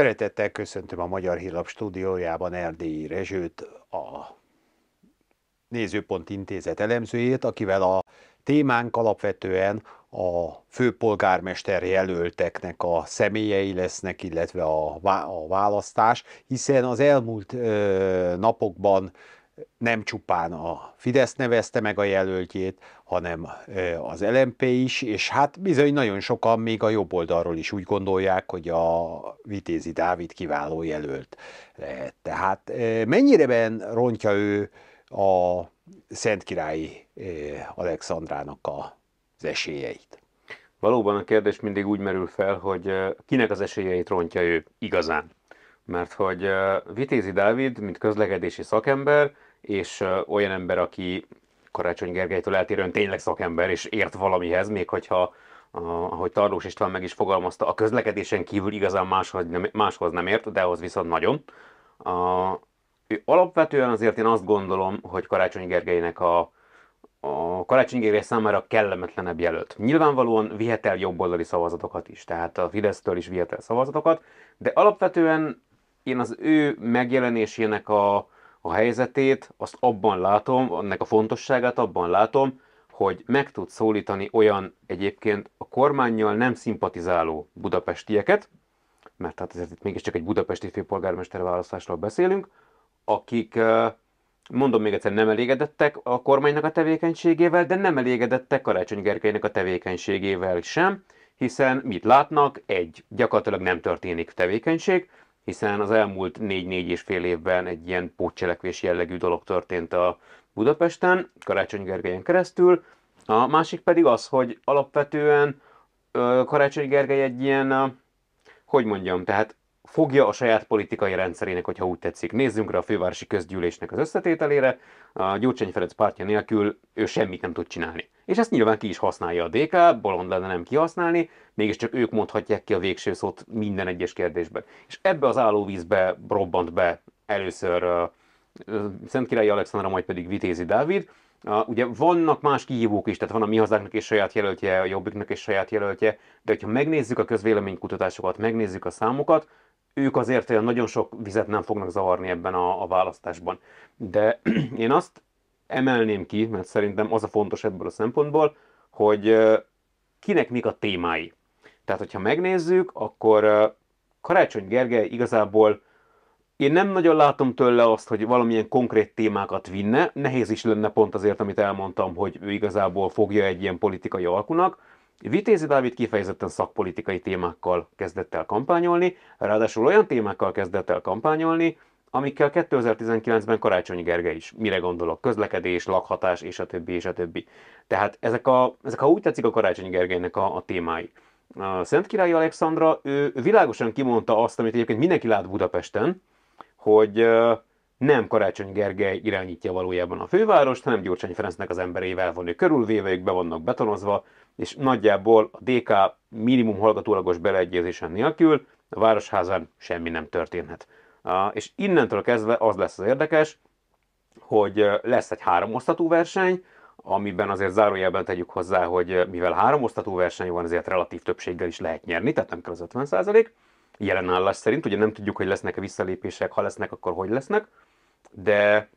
Szeretettel köszöntöm a Magyar Hírlap stúdiójában Erdélyi Rezsőt, a Nézőpont Intézet elemzőjét, akivel a témánk alapvetően a főpolgármester jelölteknek a személyei lesznek, illetve a, választás, hiszen az elmúlt napokban nem csupán a Fidesz nevezte meg a jelöltjét, hanem az LMP is, és hát bizony nagyon sokan még a jobb oldalról is úgy gondolják, hogy a Vitézi Dávid kiváló jelölt lehet. Tehát mennyire rontja ő a Szentkirályi Alexandrának az esélyeit? Valóban a kérdés mindig úgy merül fel, hogy kinek az esélyeit rontja ő igazán. Mert hogy Vitézi Dávid, mint közlekedési szakember, és olyan ember, aki Karácsony Gergelytől eltérően tényleg szakember, és ért valamihez, még hogyha, ahogy Tarlós István meg is fogalmazta, a közlekedésen kívül igazán máshoz nem, máshoz nem ért, de ahhoz viszont nagyon. A, alapvetően azért én azt gondolom, hogy Karácsony Gergelynek a, a Karácsony Gergely számára kellemetlenebb jelölt. Nyilvánvalóan vihet el jobboldali szavazatokat is, tehát a Fidesztől is vihet el szavazatokat, de alapvetően én az ő megjelenésének a, a helyzetét, azt abban látom, annak a fontosságát abban látom, hogy meg tud szólítani olyan egyébként a kormányjal nem szimpatizáló budapestieket, mert hát ezért itt mégiscsak egy budapesti főpolgármester választásról beszélünk, akik, mondom még egyszer, nem elégedettek a kormánynak a tevékenységével, de nem elégedettek Karácsony Gergelynek a tevékenységével sem, hiszen mit látnak? Egy, gyakorlatilag nem történik tevékenység, hiszen az elmúlt négy-négy és fél évben egy ilyen pótcselekvés jellegű dolog történt a Budapesten, Karácsony Gergelyen keresztül. A másik pedig az, hogy alapvetően Karácsony Gergely egy ilyen, hogy mondjam, tehát fogja a saját politikai rendszerének, hogyha úgy tetszik. Nézzünk rá a fővárosi közgyűlésnek az összetételére. A Gyurcsány Ferenc pártja nélkül ő semmit nem tud csinálni. És ezt nyilván ki is használja a DK, bolond lenne nem kihasználni, mégiscsak ők mondhatják ki a végső szót minden egyes kérdésben. És ebbe az állóvízbe robbant be először uh, Szent Királyi Alexandra, majd pedig Vitézi Dávid. Uh, ugye vannak más kihívók is, tehát van a mi hazánknak is saját jelöltje, a Jobbiknak is saját jelöltje, de hogyha megnézzük a közvéleménykutatásokat, megnézzük a számokat, ők azért olyan nagyon sok vizet nem fognak zavarni ebben a, a választásban. De én azt emelném ki, mert szerintem az a fontos ebből a szempontból, hogy kinek mik a témái. Tehát, hogyha megnézzük, akkor Karácsony Gergely igazából én nem nagyon látom tőle azt, hogy valamilyen konkrét témákat vinne. Nehéz is lenne pont azért, amit elmondtam, hogy ő igazából fogja egy ilyen politikai alkunak. Vitézi Dávid kifejezetten szakpolitikai témákkal kezdett el kampányolni, ráadásul olyan témákkal kezdett el kampányolni, amikkel 2019-ben Karácsonyi Gergely is, mire gondolok, közlekedés, lakhatás, és a többi, és a többi. Tehát ezek, a, ezek ha úgy tetszik, a Karácsonyi Gergelynek a, a témái. A Szent Király Alexandra, ő világosan kimondta azt, amit egyébként mindenki lát Budapesten, hogy nem Karácsony Gergely irányítja valójában a fővárost, hanem Gyurcsány Ferencnek az embereivel van ő körülvéve, ők be vannak betonozva, és nagyjából a DK minimum hallgatólagos beleegyezésen nélkül a Városházán semmi nem történhet. És innentől kezdve az lesz az érdekes, hogy lesz egy háromosztatú verseny, amiben azért zárójelben tegyük hozzá, hogy mivel háromosztatú verseny van, ezért relatív többséggel is lehet nyerni, tehát nem kell az 50 százalék. Jelen állás szerint, ugye nem tudjuk, hogy lesznek-e visszalépések, ha lesznek, akkor hogy lesznek, de,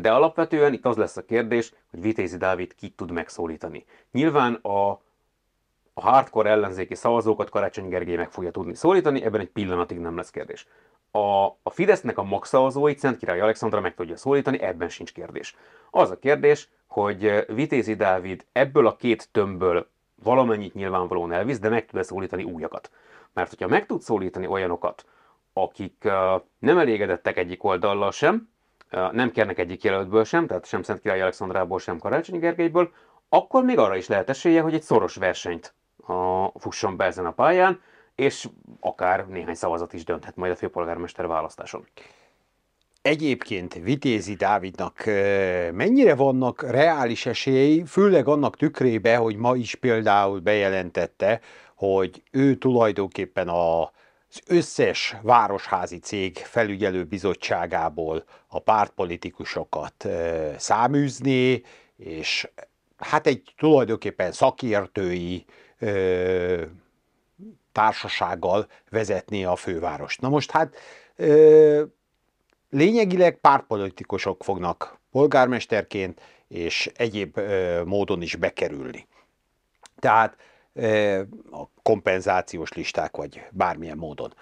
de alapvetően itt az lesz a kérdés, hogy Vitézi Dávid ki tud megszólítani. Nyilván a, a hardcore ellenzéki szavazókat Karácsony Gergely meg fogja tudni szólítani, ebben egy pillanatig nem lesz kérdés. A, a Fidesznek a magszavazóit Szent Király Alexandra meg tudja szólítani, ebben sincs kérdés. Az a kérdés, hogy Vitézi Dávid ebből a két tömbből valamennyit nyilvánvalóan elvisz, de meg tud szólítani újakat. Mert hogyha meg tud szólítani olyanokat, akik nem elégedettek egyik oldallal sem, nem kérnek egyik jelöltből sem, tehát sem Szent Király Alexandrából, sem Karácsony Gergelyből, akkor még arra is lehet esélye, hogy egy szoros versenyt fusson be ezen a pályán, és akár néhány szavazat is dönthet majd a főpolgármester választáson. Egyébként Vitézi Dávidnak mennyire vannak reális esélyei, főleg annak tükrébe, hogy ma is például bejelentette, hogy ő tulajdonképpen a az összes városházi cég felügyelő bizottságából a pártpolitikusokat száműzni, és hát egy tulajdonképpen szakértői társasággal vezetné a fővárost. Na most hát lényegileg pártpolitikusok fognak polgármesterként és egyéb módon is bekerülni. Tehát a kompenzációs listák, vagy bármilyen módon.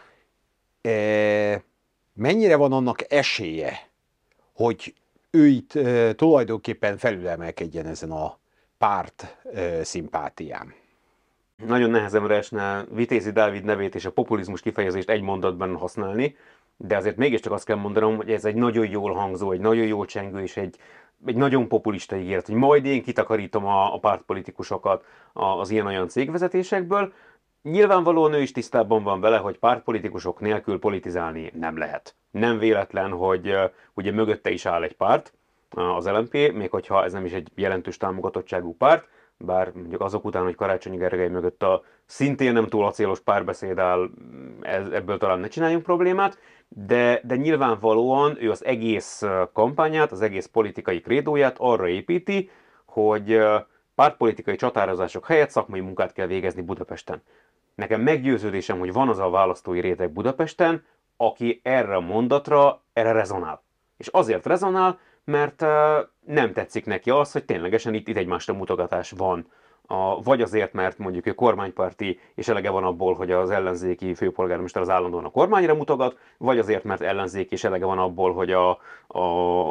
Mennyire van annak esélye, hogy ő itt tulajdonképpen felülemelkedjen ezen a párt szimpátián? Nagyon nehezemre esne Vitézi Dávid nevét és a populizmus kifejezést egy mondatban használni, de azért mégiscsak azt kell mondanom, hogy ez egy nagyon jól hangzó, egy nagyon jól csengő és egy, egy nagyon populista ígéret, hogy majd én kitakarítom a, a pártpolitikusokat az ilyen-olyan cégvezetésekből. Nyilvánvalóan ő is tisztában van vele, hogy pártpolitikusok nélkül politizálni nem lehet. Nem véletlen, hogy ugye mögötte is áll egy párt, az LMP, még hogyha ez nem is egy jelentős támogatottságú párt, bár mondjuk azok után, hogy Karácsonyi Gergely mögött a szintén nem túl acélos párbeszéd áll, ez, ebből talán ne csináljunk problémát, de, de nyilvánvalóan ő az egész kampányát, az egész politikai krédóját arra építi, hogy pártpolitikai csatározások helyett szakmai munkát kell végezni Budapesten. Nekem meggyőződésem, hogy van az a választói réteg Budapesten, aki erre a mondatra, erre rezonál. És azért rezonál, mert nem tetszik neki az, hogy ténylegesen itt, itt egymásra mutogatás van. A, vagy azért, mert mondjuk ő kormánypárti, és elege van abból, hogy az ellenzéki főpolgármester az állandóan a kormányra mutogat, vagy azért, mert ellenzéki, és elege van abból, hogy a, a,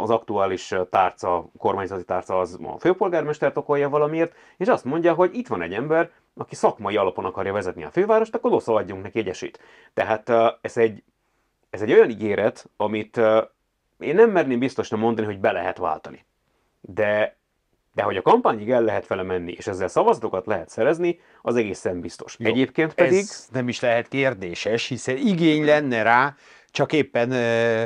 az aktuális tárca, kormányzati tárca az a főpolgármestert okolja valamiért, és azt mondja, hogy itt van egy ember, aki szakmai alapon akarja vezetni a fővárost, akkor oszadjunk neki egy esélyt. Tehát ez egy, ez egy olyan ígéret, amit én nem merném biztosan mondani, hogy be lehet váltani. De, de hogy a kampányig el lehet vele menni, és ezzel szavazatokat lehet szerezni, az egészen biztos. Jó, Egyébként pedig... Ez nem is lehet kérdéses, hiszen igény lenne rá, csak éppen ö,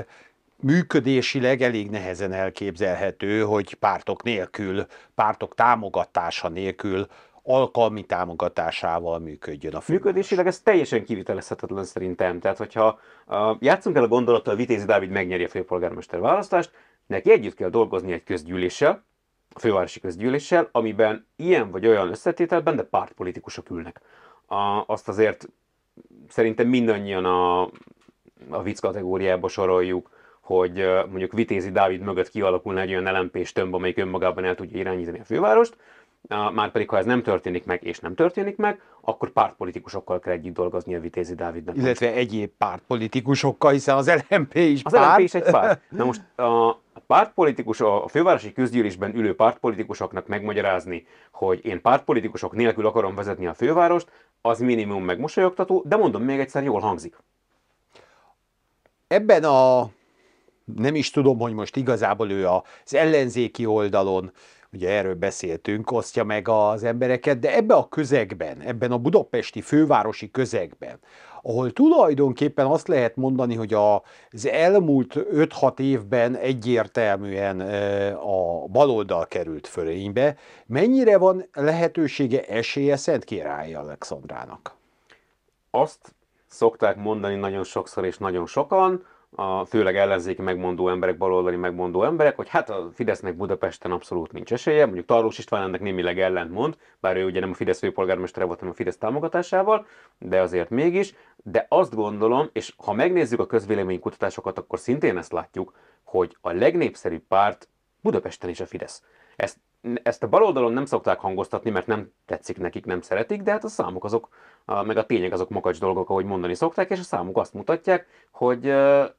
működésileg elég nehezen elképzelhető, hogy pártok nélkül, pártok támogatása nélkül alkalmi támogatásával működjön a főváros. Működésileg ez teljesen kivitelezhetetlen szerintem. Tehát, hogyha uh, játszunk el a gondolattal, Vitézi Dávid megnyeri a főpolgármester választást, neki együtt kell dolgozni egy közgyűléssel, a fővárosi közgyűléssel, amiben ilyen vagy olyan összetételben, de pártpolitikusok ülnek. A, azt azért szerintem mindannyian a, a vicc kategóriába soroljuk, hogy mondjuk Vitézi Dávid mögött kialakulna egy olyan lmp tömb, amelyik önmagában el tudja irányítani a fővárost, már pedig ha ez nem történik meg, és nem történik meg, akkor pártpolitikusokkal kell együtt dolgozni a Vitézi Dávidnak. Illetve egyéb pártpolitikusokkal, hiszen az LMP is az párt. Az LMP is egy párt. Na most a pártpolitikus, a fővárosi közgyűlésben ülő pártpolitikusoknak megmagyarázni, hogy én pártpolitikusok nélkül akarom vezetni a fővárost, az minimum megmosolyogtató, de mondom még egyszer, jól hangzik. Ebben a nem is tudom, hogy most igazából ő az ellenzéki oldalon ugye erről beszéltünk, osztja meg az embereket, de ebben a közegben, ebben a budapesti fővárosi közegben, ahol tulajdonképpen azt lehet mondani, hogy az elmúlt 5-6 évben egyértelműen a baloldal került fölénybe, mennyire van lehetősége, esélye Szent Királyi Alexandrának? Azt szokták mondani nagyon sokszor és nagyon sokan, a főleg ellenzéki megmondó emberek, baloldali megmondó emberek, hogy hát a Fidesznek Budapesten abszolút nincs esélye. Mondjuk Tarlós István ennek némileg ellentmond, bár ő ugye nem a Fidesz főpolgármestere volt, hanem a Fidesz támogatásával, de azért mégis. De azt gondolom, és ha megnézzük a közvéleménykutatásokat, akkor szintén ezt látjuk, hogy a legnépszerűbb párt Budapesten is a Fidesz. Ezt ezt a baloldalon nem szokták hangoztatni, mert nem tetszik nekik, nem szeretik, de hát a számok azok, meg a tények azok makacs dolgok, ahogy mondani szokták, és a számok azt mutatják, hogy,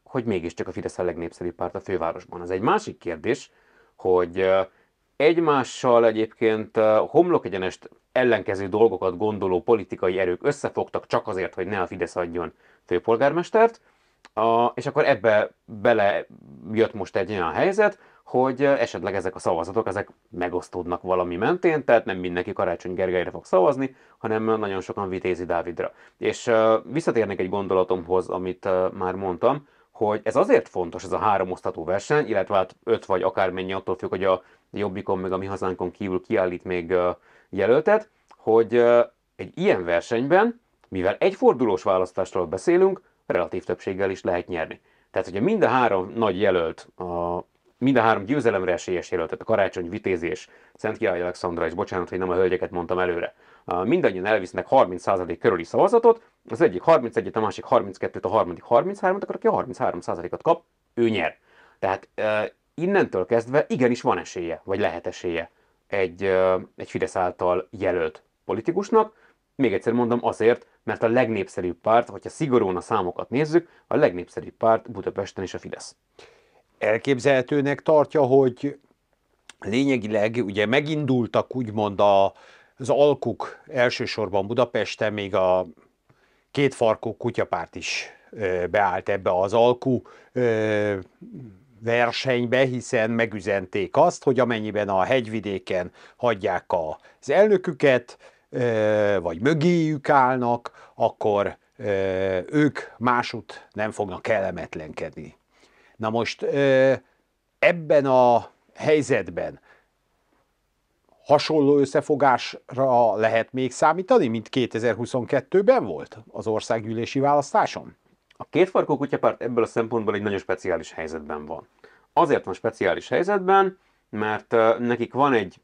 hogy mégiscsak a Fidesz a legnépszerűbb párt a fővárosban. Ez egy másik kérdés, hogy egymással egyébként homlok egyenest ellenkező dolgokat gondoló politikai erők összefogtak csak azért, hogy ne a Fidesz adjon főpolgármestert, és akkor ebbe bele jött most egy olyan helyzet, hogy esetleg ezek a szavazatok ezek megosztódnak valami mentén, tehát nem mindenki Karácsony Gergelyre fog szavazni, hanem nagyon sokan Vitézi Dávidra. És visszatérnek egy gondolatomhoz, amit már mondtam, hogy ez azért fontos ez a három osztató verseny, illetve hát öt vagy akármennyi attól függ, hogy a Jobbikon meg a mi hazánkon kívül kiállít még jelöltet, hogy egy ilyen versenyben, mivel egy fordulós választásról beszélünk, relatív többséggel is lehet nyerni. Tehát, hogyha mind a három nagy jelölt a mind a három győzelemre esélyes jelöltet, a Karácsony Vitézi és Szent Király Alexandra, és bocsánat, hogy nem a hölgyeket mondtam előre, mindannyian elvisznek 30% körüli szavazatot, az egyik 31-et, a másik 32-t, a harmadik 33-at, akkor aki 33%-ot kap, ő nyer. Tehát innentől kezdve igenis van esélye, vagy lehet esélye egy, egy Fidesz által jelölt politikusnak. Még egyszer mondom azért, mert a legnépszerűbb párt, hogyha szigorúan a számokat nézzük, a legnépszerűbb párt Budapesten is a Fidesz. Elképzelhetőnek tartja, hogy lényegileg ugye megindultak úgymond a, az alkuk elsősorban Budapesten, még a két farkú kutyapárt is beállt ebbe az alkú versenybe, hiszen megüzenték azt, hogy amennyiben a hegyvidéken hagyják az elnöküket, vagy mögéjük állnak, akkor ők másút nem fognak kellemetlenkedni. Na most ebben a helyzetben hasonló összefogásra lehet még számítani, mint 2022-ben volt az országgyűlési választáson? A kétfarkú kutyapárt ebből a szempontból egy nagyon speciális helyzetben van. Azért van speciális helyzetben, mert nekik van egy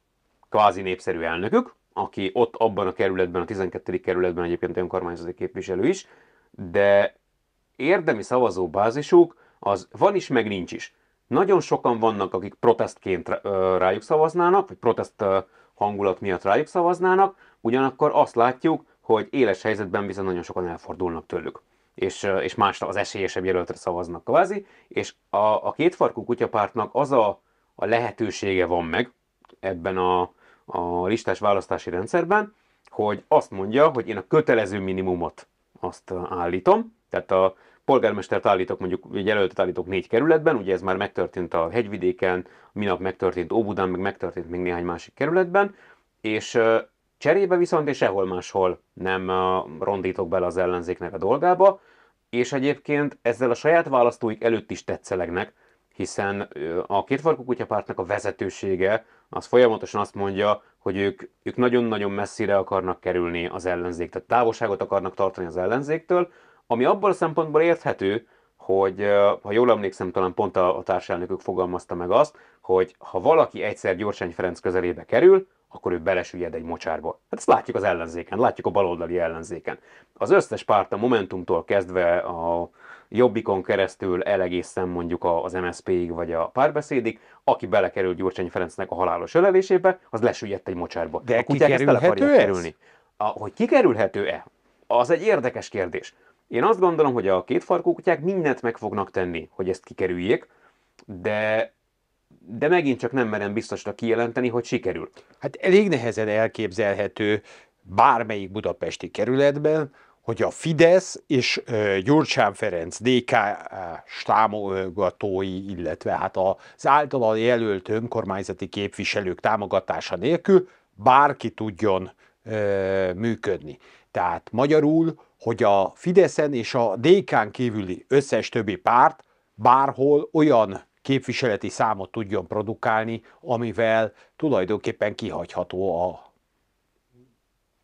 kvázi népszerű elnökük, aki ott abban a kerületben, a 12. kerületben egyébként önkormányzati képviselő is, de érdemi szavazóbázisuk az van is, meg nincs is. Nagyon sokan vannak, akik protestként rájuk szavaznának, vagy protest hangulat miatt rájuk szavaznának, ugyanakkor azt látjuk, hogy éles helyzetben viszont nagyon sokan elfordulnak tőlük és, és másra az esélyesebb jelöltre szavaznak kvázi, és a, a kétfarkú kutyapártnak az a, a lehetősége van meg ebben a, a listás választási rendszerben, hogy azt mondja, hogy én a kötelező minimumot azt állítom, tehát a polgármestert állítok, mondjuk egy jelöltet állítok négy kerületben, ugye ez már megtörtént a hegyvidéken, minap megtörtént Óbudán, meg megtörtént még néhány másik kerületben, és cserébe viszont és sehol máshol nem rondítok bele az ellenzéknek a dolgába, és egyébként ezzel a saját választóik előtt is tetszelegnek, hiszen a kétfarkú kutyapártnak a vezetősége az folyamatosan azt mondja, hogy ők, ők nagyon-nagyon messzire akarnak kerülni az ellenzék, tehát távolságot akarnak tartani az ellenzéktől, ami abból a szempontból érthető, hogy ha jól emlékszem, talán pont a, a társelnökük fogalmazta meg azt, hogy ha valaki egyszer Gyurcsány Ferenc közelébe kerül, akkor ő belesüllyed egy mocsárba. Hát ezt látjuk az ellenzéken, látjuk a baloldali ellenzéken. Az összes párt a Momentumtól kezdve a Jobbikon keresztül elegészen mondjuk az MSZP-ig vagy a párbeszédig, aki belekerül Gyurcsány Ferencnek a halálos ölelésébe, az lesüllyedt egy mocsárba. De a kikerülhető ez? Kerülni. A, hogy kikerülhető-e? Az egy érdekes kérdés. Én azt gondolom, hogy a két farkú kutyák mindent meg fognak tenni, hogy ezt kikerüljék, de de megint csak nem merem biztosra kijelenteni, hogy sikerül. Hát elég nehezen elképzelhető bármelyik budapesti kerületben, hogy a Fidesz és Gyurcsán Ferenc DK támogatói, illetve hát az általán jelölt önkormányzati képviselők támogatása nélkül bárki tudjon működni. Tehát magyarul, hogy a Fideszen és a DK-n kívüli összes többi párt bárhol olyan képviseleti számot tudjon produkálni, amivel tulajdonképpen kihagyható a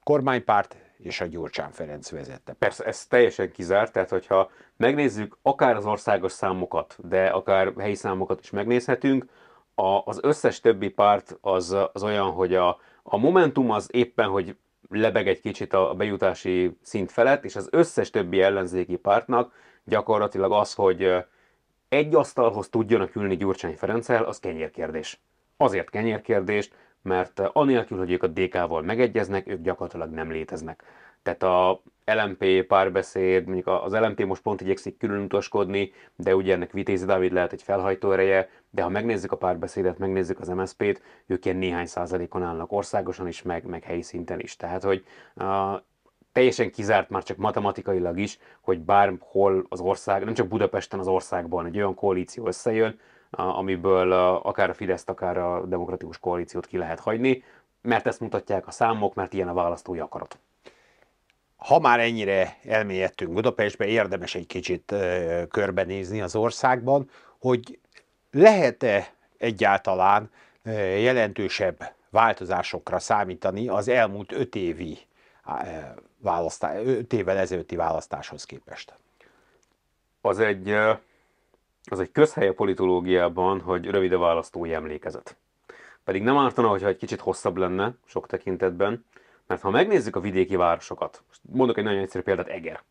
kormánypárt és a Gyurcsán Ferenc vezette. Persze, ez teljesen kizárt, tehát hogyha megnézzük akár az országos számokat, de akár helyi számokat is megnézhetünk, a, az összes többi párt az, az olyan, hogy a, a Momentum az éppen, hogy lebeg egy kicsit a bejutási szint felett, és az összes többi ellenzéki pártnak gyakorlatilag az, hogy egy asztalhoz tudjanak ülni Gyurcsány Ferenccel, az kenyérkérdés. Azért kenyérkérdés, mert anélkül, hogy ők a DK-val megegyeznek, ők gyakorlatilag nem léteznek. Tehát a LMP párbeszéd, mondjuk az LMP most pont igyekszik külön utaskodni, de ugye ennek Vitézi Dávid lehet egy felhajtó ereje, de ha megnézzük a párbeszédet, megnézzük az MSZP-t, ők ilyen néhány százalékon állnak országosan is, meg, meg helyi szinten is. Tehát, hogy uh, teljesen kizárt már csak matematikailag is, hogy bárhol az ország, nem csak Budapesten az országban egy olyan koalíció összejön, amiből akár a Fideszt, akár a demokratikus koalíciót ki lehet hagyni, mert ezt mutatják a számok, mert ilyen a választói akarat. Ha már ennyire elmélyedtünk Budapestbe, érdemes egy kicsit körbenézni az országban, hogy lehet-e egyáltalán jelentősebb változásokra számítani az elmúlt öt évi választás, 5 évvel ezelőtti választáshoz képest. Az egy, az egy közhely politológiában, hogy rövid a választói emlékezet. Pedig nem ártana, hogyha egy kicsit hosszabb lenne sok tekintetben, Mert ha megnézzük a vidéki városokat, mondok egy nagyon egyszerű példát, Eger,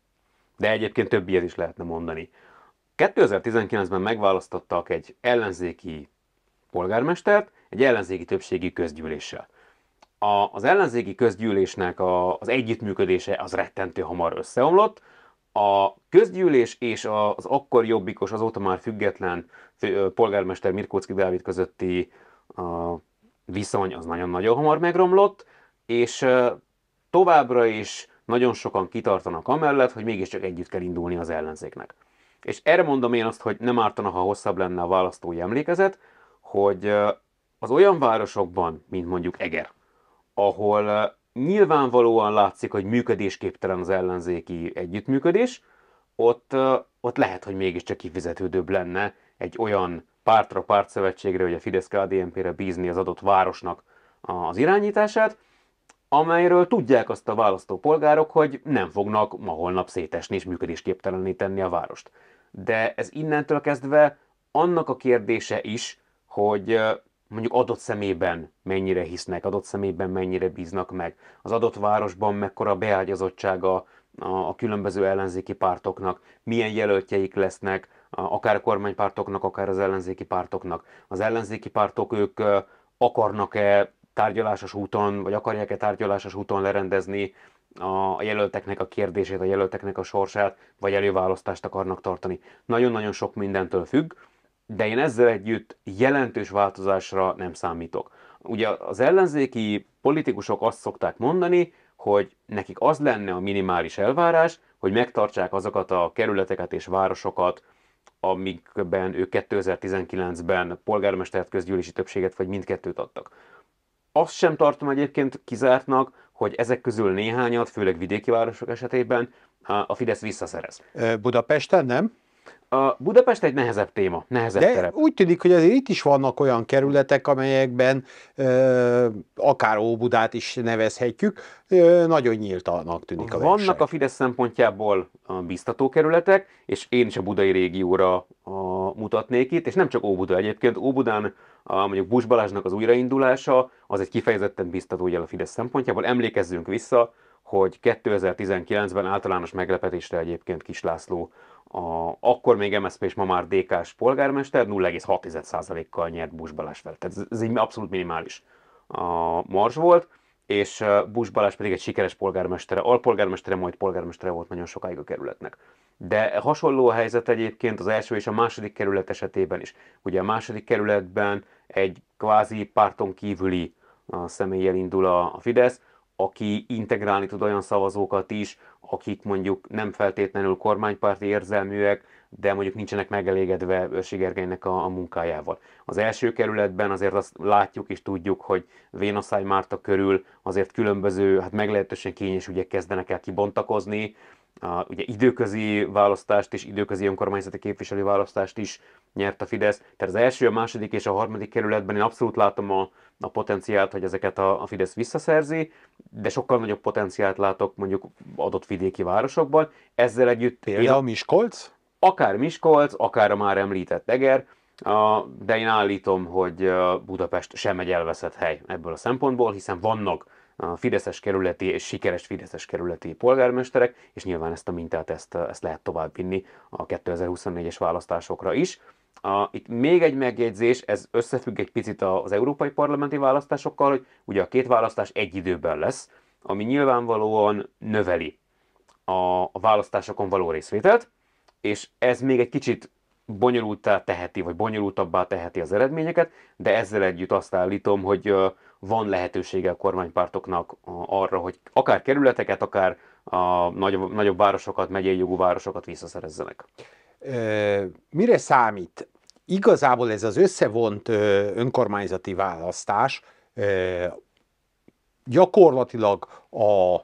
de egyébként több ilyet is lehetne mondani. 2019-ben megválasztottak egy ellenzéki polgármestert egy ellenzéki többségi közgyűléssel. A, az ellenzéki közgyűlésnek a, az együttműködése az rettentő hamar összeomlott, a közgyűlés és az akkor jobbikos, azóta már független polgármester Mirkóczki Dávid közötti a viszony az nagyon-nagyon hamar megromlott, és továbbra is nagyon sokan kitartanak amellett, hogy mégiscsak együtt kell indulni az ellenzéknek. És erre mondom én azt, hogy nem ártana, ha hosszabb lenne a választói emlékezet, hogy az olyan városokban, mint mondjuk Eger, ahol nyilvánvalóan látszik, hogy működésképtelen az ellenzéki együttműködés, ott, ott lehet, hogy mégiscsak kifizetődőbb lenne egy olyan pártra, pártszövetségre, vagy a fidesz kdnp re bízni az adott városnak az irányítását, amelyről tudják azt a választópolgárok, hogy nem fognak ma holnap szétesni és működésképtelenné tenni a várost. De ez innentől kezdve annak a kérdése is, hogy mondjuk adott szemében mennyire hisznek, adott szemében mennyire bíznak meg, az adott városban mekkora beágyazottsága a, különböző ellenzéki pártoknak, milyen jelöltjeik lesznek, akár a kormánypártoknak, akár az ellenzéki pártoknak. Az ellenzéki pártok ők akarnak-e tárgyalásos úton, vagy akarják-e tárgyalásos úton lerendezni a jelölteknek a kérdését, a jelölteknek a sorsát, vagy előválasztást akarnak tartani. Nagyon-nagyon sok mindentől függ, de én ezzel együtt jelentős változásra nem számítok. Ugye az ellenzéki politikusok azt szokták mondani, hogy nekik az lenne a minimális elvárás, hogy megtartsák azokat a kerületeket és városokat, amikben ők 2019-ben polgármestert közgyűlési többséget vagy mindkettőt adtak. Azt sem tartom egyébként kizártnak, hogy ezek közül néhányat, főleg vidéki városok esetében a Fidesz visszaszerez. Budapesten nem? A Budapest egy nehezebb téma, nehezebb De terep. úgy tűnik, hogy azért itt is vannak olyan kerületek, amelyekben ö, akár Óbudát is nevezhetjük, ö, nagyon nyíltanak tűnik a Vannak verseny. a Fidesz szempontjából biztató kerületek, és én is a budai régióra a, mutatnék itt, és nem csak Óbuda egyébként. Óbudán a, mondjuk Busz Balázsnak az újraindulása, az egy kifejezetten biztató jel a Fidesz szempontjából. Emlékezzünk vissza, hogy 2019-ben általános meglepetésre egyébként Kis László a, akkor még MSZP és ma már DK-s polgármester 0,6%-kal nyert Bush Balázs fel. Tehát ez, ez egy abszolút minimális a mars volt, és Bush Balázs pedig egy sikeres polgármestere, alpolgármestere, majd polgármestere volt nagyon sokáig a kerületnek. De hasonló a helyzet egyébként az első és a második kerület esetében is. Ugye a második kerületben egy kvázi párton kívüli személlyel indul a Fidesz, aki integrálni tud olyan szavazókat is, akik mondjuk nem feltétlenül kormánypárti érzelműek, de mondjuk nincsenek megelégedve Sigergelynek a, a munkájával. Az első kerületben azért azt látjuk és tudjuk, hogy Vénaszály Márta körül azért különböző, hát meglehetősen kényes ügyek kezdenek el kibontakozni, a, ugye időközi választást és időközi önkormányzati képviselő választást is nyert a Fidesz. Tehát az első, a második és a harmadik kerületben én abszolút látom a, a potenciált, hogy ezeket a, a Fidesz visszaszerzi, de sokkal nagyobb potenciált látok mondjuk adott vidéki városokban. Ezzel együtt... Például Miskolc? Akár Miskolc, akár a már említett Eger, de én állítom, hogy Budapest sem egy elveszett hely ebből a szempontból, hiszen vannak a fideszes kerületi és sikeres fideszes kerületi polgármesterek, és nyilván ezt a mintát ezt, ezt lehet továbbvinni a 2024-es választásokra is. A, itt még egy megjegyzés, ez összefügg egy picit az európai parlamenti választásokkal, hogy ugye a két választás egy időben lesz, ami nyilvánvalóan növeli a, a választásokon való részvételt, és ez még egy kicsit bonyolultá teheti, vagy bonyolultabbá teheti az eredményeket, de ezzel együtt azt állítom, hogy van lehetősége a kormánypártoknak arra, hogy akár kerületeket, akár a nagyobb, nagyobb városokat, megyei jogú városokat visszaszerezzenek. Mire számít? Igazából ez az összevont önkormányzati választás gyakorlatilag a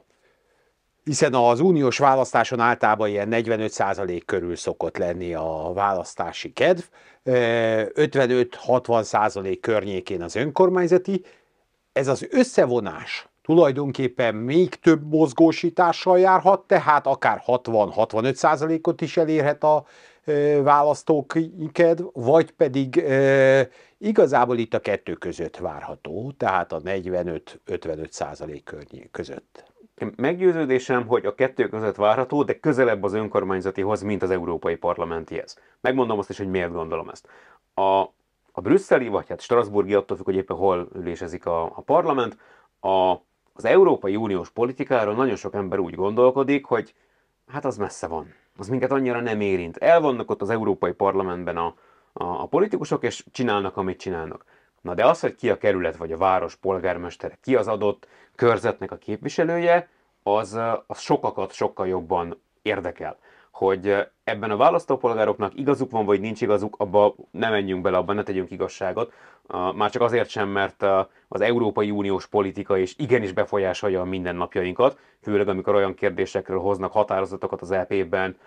hiszen az uniós választáson általában ilyen 45% körül szokott lenni a választási kedv, 55-60% környékén az önkormányzati. Ez az összevonás tulajdonképpen még több mozgósítással járhat, tehát akár 60-65%-ot is elérhet a választóked, vagy pedig igazából itt a kettő között várható, tehát a 45-55 százalék között. Meggyőződésem, hogy a kettő között várható, de közelebb az önkormányzatihoz, mint az európai parlamentihez. Megmondom azt is, hogy miért gondolom ezt. A, a brüsszeli, vagy hát Strasburgi, attól függ, hogy éppen hol ülésezik a, a parlament, a, az Európai Uniós politikáról nagyon sok ember úgy gondolkodik, hogy hát az messze van. Az minket annyira nem érint. El vannak ott az Európai Parlamentben a, a, a politikusok, és csinálnak, amit csinálnak. Na de az, hogy ki a kerület vagy a város polgármestere, ki az adott körzetnek a képviselője, az, az sokakat sokkal jobban érdekel. Hogy ebben a választópolgároknak igazuk van, vagy nincs igazuk, abba nem menjünk bele, abban ne tegyünk igazságot. Már csak azért sem, mert az Európai Uniós politika is igenis befolyásolja a mindennapjainkat, főleg amikor olyan kérdésekről hoznak határozatokat az EP-ben,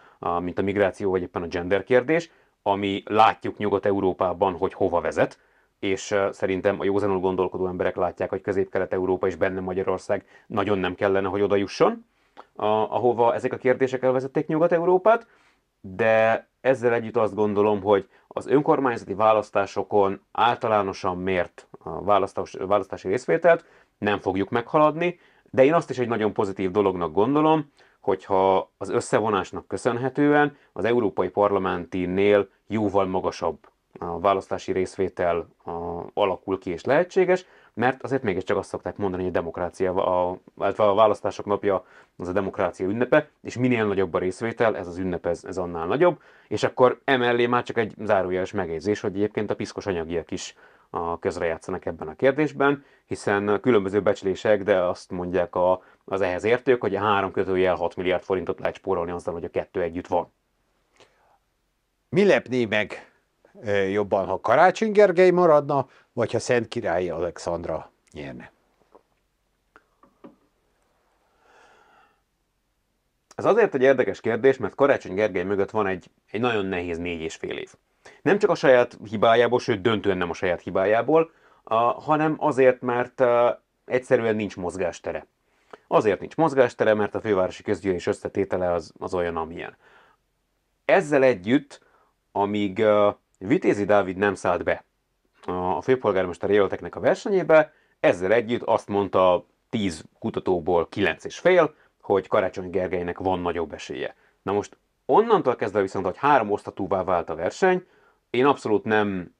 mint a migráció vagy éppen a gender kérdés, ami látjuk Nyugat-Európában, hogy hova vezet, és szerintem a józanul gondolkodó emberek látják, hogy Közép-Kelet-Európa és benne Magyarország nagyon nem kellene, hogy oda jusson, ahova ezek a kérdések elvezették Nyugat-Európát, de ezzel együtt azt gondolom, hogy az önkormányzati választásokon általánosan mért a választás, választási részvételt nem fogjuk meghaladni, de én azt is egy nagyon pozitív dolognak gondolom, hogyha az összevonásnak köszönhetően az európai parlamentinél jóval magasabb a választási részvétel a, alakul ki és lehetséges, mert azért mégiscsak azt szokták mondani, hogy a demokrácia, a, a választások napja az a demokrácia ünnepe, és minél nagyobb a részvétel, ez az ünnep, ez, ez annál nagyobb, és akkor emellé már csak egy zárójeles megjegyzés, hogy egyébként a piszkos anyagiak is a közrejátszanak ebben a kérdésben, hiszen különböző becslések, de azt mondják a, az ehhez értők, hogy a három kötőjel 6 milliárd forintot lehet spórolni azzal, hogy a kettő együtt van. Mi lepné meg jobban, ha Karácsony Gergely maradna, vagy ha Szent Királyi Alexandra nyerne? Ez azért egy érdekes kérdés, mert Karácsony Gergely mögött van egy, egy nagyon nehéz négy és fél év. Nem csak a saját hibájából, sőt döntően nem a saját hibájából, a, hanem azért, mert a, egyszerűen nincs mozgástere. Azért nincs mozgástere, mert a fővárosi közgyűlés összetétele az, az olyan, amilyen. Ezzel együtt, amíg Vitézi Dávid nem szállt be a főpolgármester jelölteknek a versenyébe, ezzel együtt azt mondta 10 kutatóból 9 és fél, hogy Karácsony Gergelynek van nagyobb esélye. Na most onnantól kezdve viszont, hogy három osztatúvá vált a verseny, én abszolút nem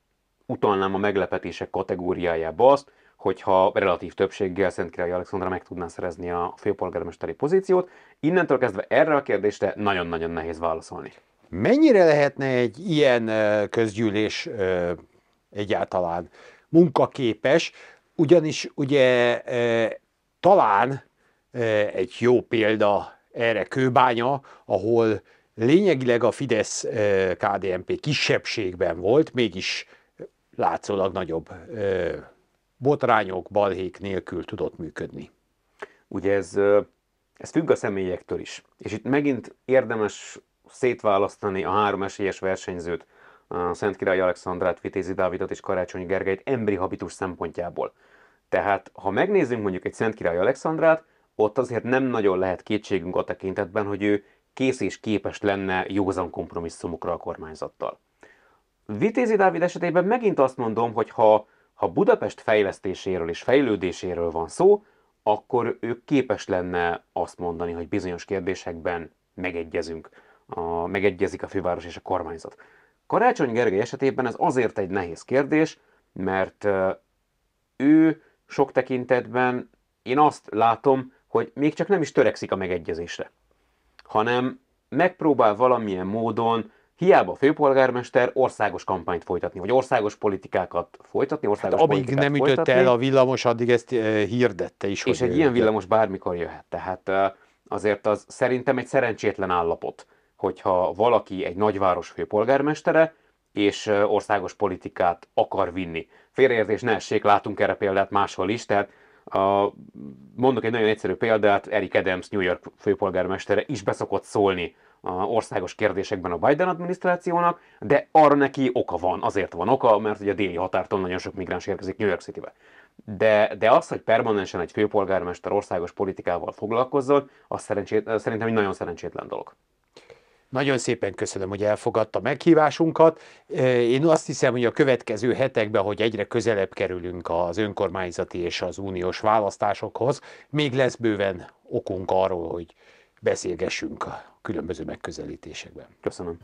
utalnám a meglepetések kategóriájába azt, hogyha relatív többséggel Szent Király Alexandra meg tudná szerezni a főpolgármesteri pozíciót. Innentől kezdve erre a kérdésre nagyon-nagyon nehéz válaszolni. Mennyire lehetne egy ilyen közgyűlés egyáltalán munkaképes, ugyanis ugye talán egy jó példa erre Kőbánya, ahol lényegileg a Fidesz KDNP kisebbségben volt, mégis látszólag nagyobb botrányok, balhék nélkül tudott működni. Ugye ez, ez függ a személyektől is. És itt megint érdemes szétválasztani a három esélyes versenyzőt, a Szent Király Alexandrát, Vitézi Dávidot és Karácsony Gergelyt emberi habitus szempontjából. Tehát, ha megnézzünk mondjuk egy Szent Király Alexandrát, ott azért nem nagyon lehet kétségünk a tekintetben, hogy ő kész és képes lenne józan kompromisszumokra a kormányzattal. Vitézi Dávid esetében megint azt mondom, hogy ha, ha Budapest fejlesztéséről és fejlődéséről van szó, akkor ő képes lenne azt mondani, hogy bizonyos kérdésekben megegyezünk a, megegyezik a főváros és a kormányzat. Karácsony Gergely esetében ez azért egy nehéz kérdés, mert ő sok tekintetben, én azt látom, hogy még csak nem is törekszik a megegyezésre, hanem megpróbál valamilyen módon hiába főpolgármester országos kampányt folytatni, vagy országos politikákat folytatni, országos hát, amíg nem ütötte el a villamos, addig ezt hirdette is. És egy ilyen villamos bármikor jöhet. Tehát azért az szerintem egy szerencsétlen állapot hogyha valaki egy nagyváros főpolgármestere, és országos politikát akar vinni. Félreértés ne essék, látunk erre példát máshol is, tehát a, mondok egy nagyon egyszerű példát, Eric Adams, New York főpolgármestere is beszokott szólni a országos kérdésekben a Biden adminisztrációnak, de arra neki oka van, azért van oka, mert ugye a déli határtól nagyon sok migráns érkezik New York City-be. De, de az, hogy permanensen egy főpolgármester országos politikával foglalkozzon, az szerencsét, szerintem egy nagyon szerencsétlen dolog. Nagyon szépen köszönöm, hogy elfogadta meghívásunkat. Én azt hiszem, hogy a következő hetekben, hogy egyre közelebb kerülünk az önkormányzati és az uniós választásokhoz, még lesz bőven okunk arról, hogy beszélgessünk a különböző megközelítésekben. Köszönöm.